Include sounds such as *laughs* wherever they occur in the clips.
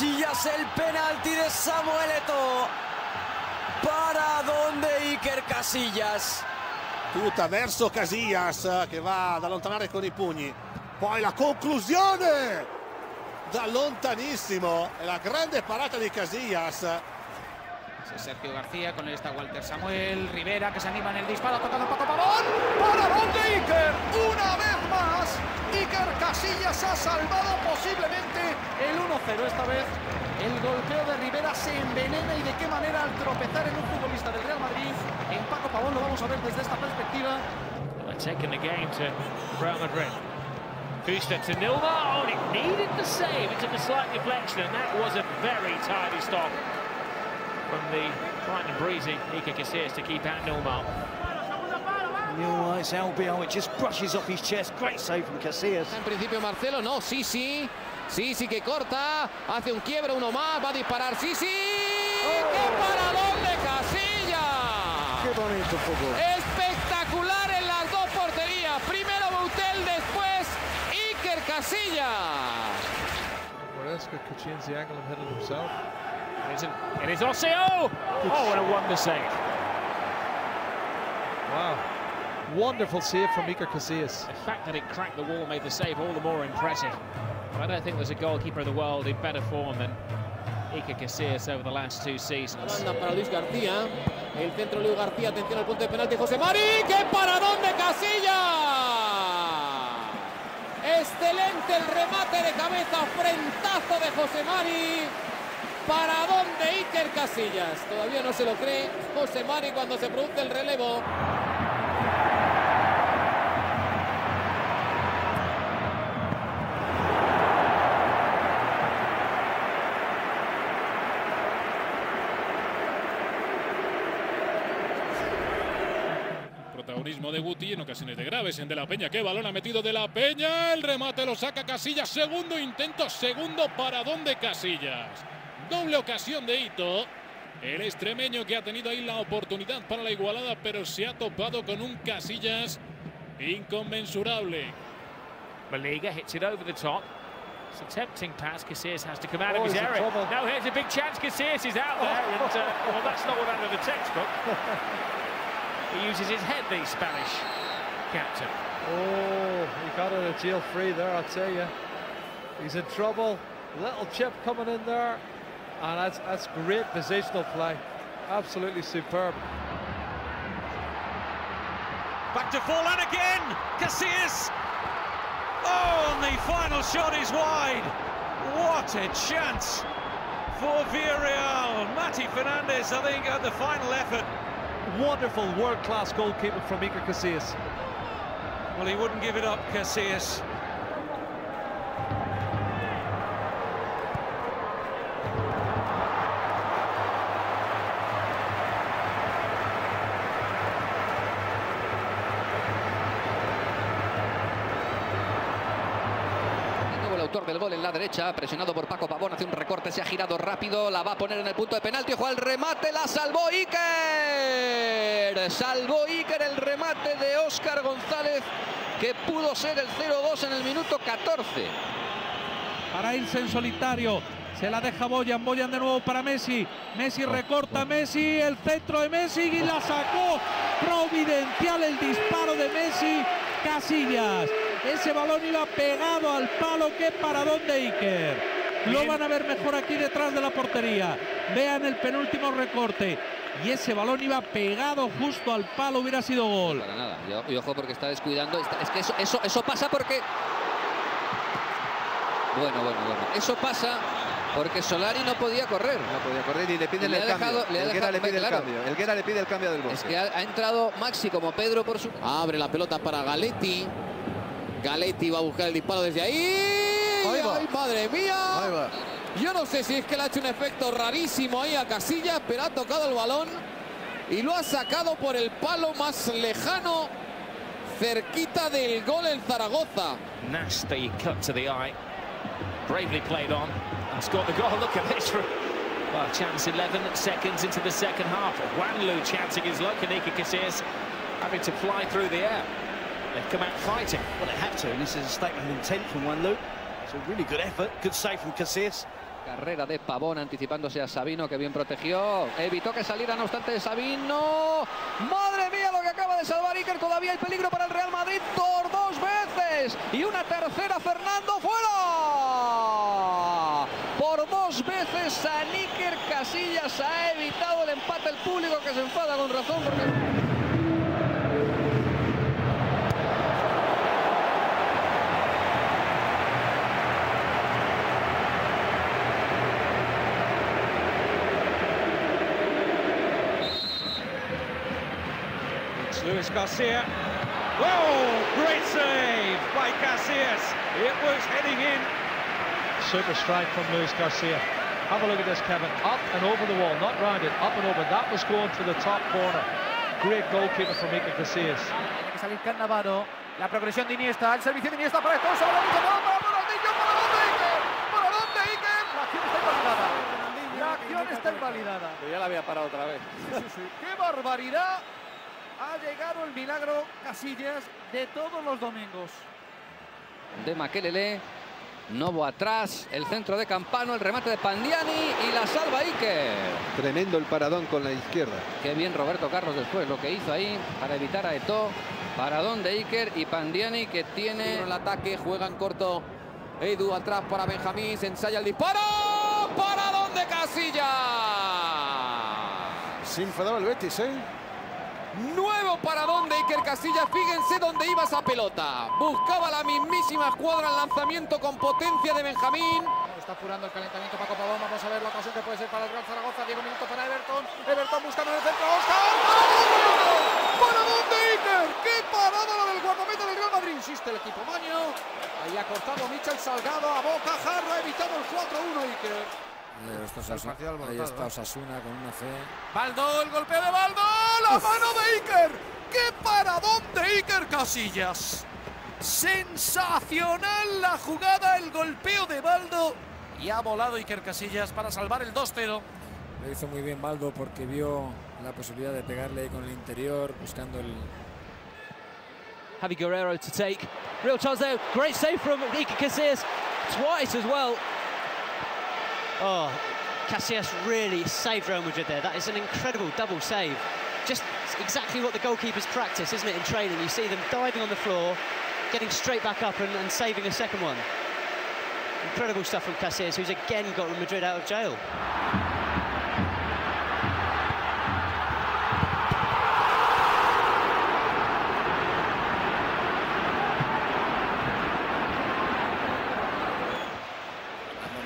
Casillas el penalti de Samuel Eto'o. Para dónde Iker Casillas? Tutta verso Casillas che va ad allontanare con i pugni. Poi la conclusione da lontanissimo. La grande parata di Casillas. Sergio García, con él está Walter Samuel, Rivera que se anima en el disparo, tocando Paco Pavón. ¡Para dónde Iker! ¡Una vez más! Iker Casillas ha salvado posiblemente el 1-0 esta vez. El golpeo de Rivera se envenena y de qué manera al tropezar en un futbolista del Real Madrid. En Paco Pavón lo vamos a ver desde esta perspectiva. Taking the game to Real Madrid. To Nilma. Oh, and it needed the save. It took a slight deflection, and that was a very tidy stop the bright and breezy Iker Casillas to keep out Nilma. Nilma, it's Albiol, it just brushes off his chest. Great save from Casillas. En principio Marcelo, no, sí, sí. Sí, sí que corta, hace un quiebre, uno más, va a disparar, sí, sí. ¡Qué paradón de Casillas! Qué bonito fútbol. Espectacular en las dos porterías. Primero Boutel, después Iker Casillas. Could the angle and it himself. It is, it is Osseo! Oh, what a wonder save. Wow. Wonderful save from Iker Casillas. The fact that it cracked the wall made the save all the more impressive. But I don't think there's a goalkeeper in the world in better form than Iker Casillas over the last two seasons. Para Luis García. El centro Luis García, atención al punto de penalti José Mari. ¡Qué paradón de Casillas! Excelente el remate de cabeza, frentazo de José Mari. ¿Para dónde Iker Casillas? Todavía no se lo cree José Mari cuando se produce el relevo. Protagonismo de Guti en ocasiones de graves en De La Peña. ¿Qué balón ha metido De La Peña? El remate lo saca Casillas. Segundo intento, segundo paradón de Casillas. Doble ocasión de Ito. El extremeño que ha tenido ahí la oportunidad para la igualada, pero se ha topado con un Casillas inconmensurable. Maliga hits it over the top. It's a tempting pass. Casillas has to come out Oh, of his he's in area. Now here's a big chance. Casillas is out there. And, uh, *laughs* well, that's not what out of the textbook. *laughs* he uses his head, the Spanish captain. Oh, he got out of jail free there, I'll tell you. He's in trouble. Little chip coming in there. And that's, that's great positional play. Absolutely superb. Back to Forlan again. Casillas. Oh, and the final shot is wide. What a chance for Villarreal. Mati Fernandez, I think, at the final effort. Wonderful world-class goalkeeper from Iker Casillas. Well, he wouldn't give it up, Casillas. Del gol en la derecha, presionado por Paco Pavón, hace un recorte, se ha girado rápido, la va a poner en el punto de penalti, ojo al remate, la salvó Iker. Salvó Iker el remate de Óscar González, que pudo ser el 0-2 en el minuto 14. para irse en solitario. Se la deja Boyan, Boyan de nuevo para Messi. Messi recorta Messi, el centro de Messi y la sacó. Providencial el disparo de Messi. Casillas. Ese balón iba pegado al palo. Qué paradón de Iker. Lo van a ver mejor aquí detrás de la portería. Vean el penúltimo recorte. Y ese balón iba pegado justo al palo. Hubiera sido gol. Para nada, y, y ojo porque está descuidando. está- es que eso, eso, eso pasa porque. Bueno, bueno, bueno. Eso pasa porque Solari no podía correr. No podía correr y le piden Le el cambio. dejado- le ha Elguera dejado- le pide el cambio. Elguera le pide el cambio del Es bosque. que ha, ha entrado Maxi como Pedro por su. Abre la pelota para Galetti. Galetti va a buscar el disparo desde ahí. Ahí va. ¡Ay, madre mía! Ahí va. Yo no sé si es que le ha hecho un efecto rarísimo ahí a Casillas, pero ha tocado el balón y lo ha sacado por el palo más lejano, cerquita del gol en Zaragoza. Nasty cut to the eye. Bravely played on and scored the goal. Look at this. *laughs* Well, chance 11 seconds into the second half. Wanlu chancing his luck and Iker Casillas having to fly through the air. They've come out fighting. Well, they have to, and this is a statement of intent from one Luke. It's a really good effort, good save from Casillas. Carrera de Pavón anticipándose a Sabino que bien protegió. Evitó que saliera no obstante Sabino. Madre mía lo que acaba de salvar Iker. Todavía hay peligro para el Real Madrid por dos veces. Y una tercera Fernando fuera. Por dos veces a Iker Casillas ha evitado el empate. El público que se enfada con razón porque... Luis Garcia. Whoa! Great save by Casillas. It was heading in. Super strike from Luis Garcia. Have a look at this, Kevin. Up and over the wall, not round it, up and over. That was going for the top corner. Great goalkeeper from Iker Casillas. Tiene que salir Cannavaro. La progresión de Iniesta. El servicio de Iniesta para Eto'o. Sobre la mitad. ¡Para Ronaldinho! ¡Para dónde Iker! ¡Para dónde Iker! La acción está invalidada. La acción está invalidada. Pero ya la había parado otra vez. ¡Qué barbaridad! Ha llegado el milagro Casillas de todos los domingos. de Makelele. Novo atrás, el centro de Campano, el remate de Pandiani y la salva Iker. Tremendo el paradón con la izquierda. Qué bien Roberto Carlos después lo que hizo ahí para evitar a Eto. Paradón de Iker y Pandiani que tiene el ataque, juega en corto. Edu atrás para Benjamín, se ensaya el disparo. ¿Para dónde Casilla? Se enfadaba el Betis, ¿eh? Nuevo paradón de Iker Casillas. Fíjense dónde iba esa pelota. Buscaba la mismísima escuadra el lanzamiento con potencia de Benjamín. Está apurando el calentamiento Paco Pavón. Vamos a ver la ocasión que puede ser para el Real Zaragoza. Diego minuto para Everton. Everton buscando en el centro. ¡Oscar! ¡Paradón de Iker! ¡Qué parada la del guardameta del Real Madrid! Insiste el equipo Maño. Ahí ha cortado Michel Salgado a boca jarra. Ha evitado el 4-1 Iker. Ahí está, Osasuna, ahí está Osasuna con una fe. Baldo, el golpeo de Baldo. La mano de Iker. ¡Qué paradón de Iker Casillas! Sensacional la jugada, el golpeo de Baldo. Y ha volado Iker Casillas para salvar el 2-0. Lo hizo muy bien Baldo porque vio la posibilidad de pegarle ahí con el interior, buscando el, Javi Guerrero to take. Real chance there. Great save from Iker Casillas. Twice as well. Oh, Casillas really saved Real Madrid there. That is an incredible double save. Just exactly what the goalkeepers practice, isn't it, in training? You see them diving on the floor, getting straight back up and, and saving a second one. Incredible stuff from Casillas, who's again got Real Madrid out of jail.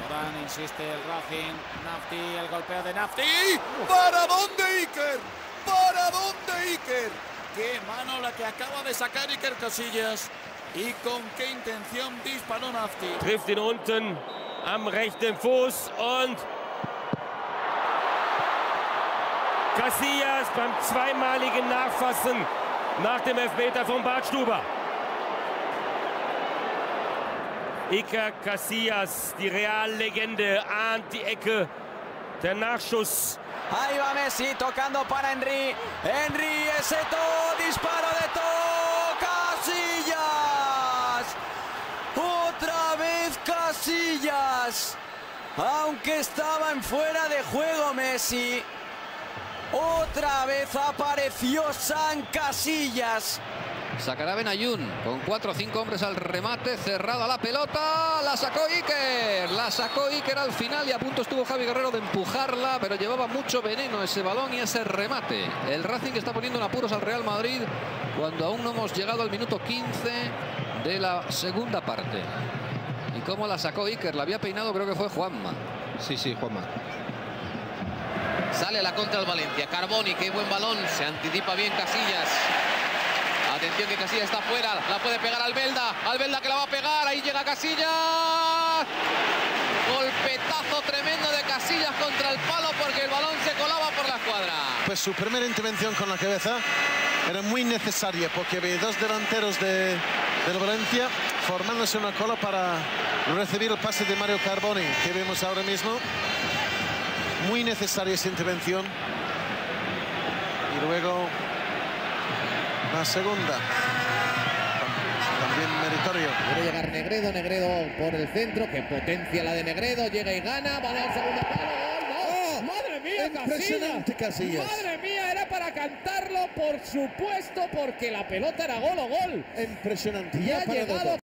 Morán insiste el Racing. Nafti, el golpeo de Nafti. ¿Para dónde Iker? ¿Para dónde Iker? Qué mano la que acaba de sacar Iker Casillas. Y con qué intención disparó Nafti. trifft ihn unten am rechten Fuß und Casillas beim zweimaligen Nachfassen nach dem Elfmeter von Bartstuber. Iker Casillas, die Reallegende, ahnt die Ecke. Der Nachschuss Ahí va Messi tocando para Henry. Henry, ese todo, disparo de todo. Casillas. Otra vez Casillas. Aunque estaba en fuera de juego Messi. Otra vez apareció San Casillas. Sacará Benayun con cuatro o cinco hombres al remate, cerrada la pelota, la sacó Iker, la sacó Iker al final y a punto estuvo Javi Guerrero de empujarla, pero llevaba mucho veneno ese balón y ese remate. El Racing está poniendo en apuros al Real Madrid cuando aún no hemos llegado al minuto 15 de la segunda parte. ¿Y cómo la sacó Iker? La había peinado creo que fue Juanma. Sí, sí, Juanma. Sale a la contra el Valencia. Carboni, qué buen balón. Se anticipa bien Casillas. Atención que Casillas está fuera. La puede pegar Albelda. Albelda que la va a pegar. Ahí llega Casillas. Golpetazo tremendo de Casillas contra el palo porque el balón se colaba por la escuadra. Pues su primera intervención con la cabeza era muy necesaria porque había dos delanteros de, del Valencia formándose una cola para recibir el pase de Mario Carboni que vemos ahora mismo. Muy necesaria esa intervención. Y luego la segunda. También meritorio. Quiere llegar Negredo, Negredo por el centro, que potencia la de Negredo, llega y gana, balón al segundo palo, no. ¡Madre mía, Impresionante Casillas. Madre mía, era para cantarlo, por supuesto, porque la pelota era gol o gol. Impresionante. Y Ya ha llegado.